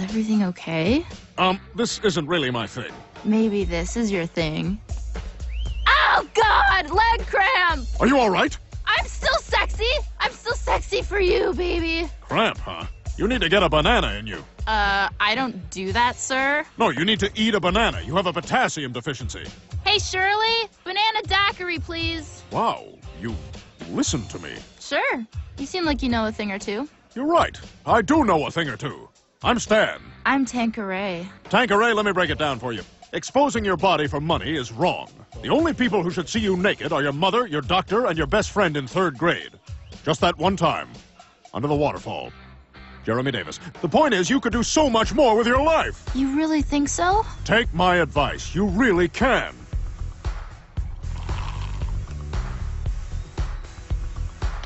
everything okay? Um, this isn't really my thing. Maybe this is your thing. Oh, God! Leg cramp! Are you all right? I'm still sexy! I'm still sexy for you, baby! Cramp, huh? You need to get a banana in you. Uh, I don't do that, sir. No, you need to eat a banana. You have a potassium deficiency. Hey, Shirley, banana daiquiri, please. Wow, you listen to me. Sure. You seem like you know a thing or two. You're right. I do know a thing or two. I'm Stan. I'm Tanqueray. Tanqueray, let me break it down for you. Exposing your body for money is wrong. The only people who should see you naked are your mother, your doctor, and your best friend in third grade. Just that one time. Under the waterfall. Jeremy Davis. The point is, you could do so much more with your life. You really think so? Take my advice. You really can.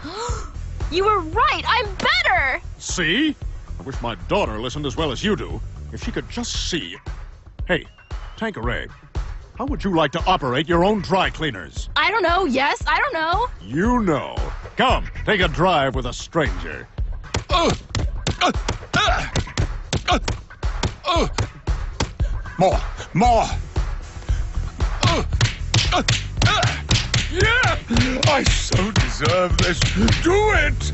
You were right! I'm better! See? I wish my daughter listened as well as you do. If she could just see. Hey, Tanqueray, how would you like to operate your own dry cleaners? I don't know. Yes, I don't know. You know. Come, take a drive with a stranger. Uh, uh, uh, more, more. Yeah, I so deserve this. Do it.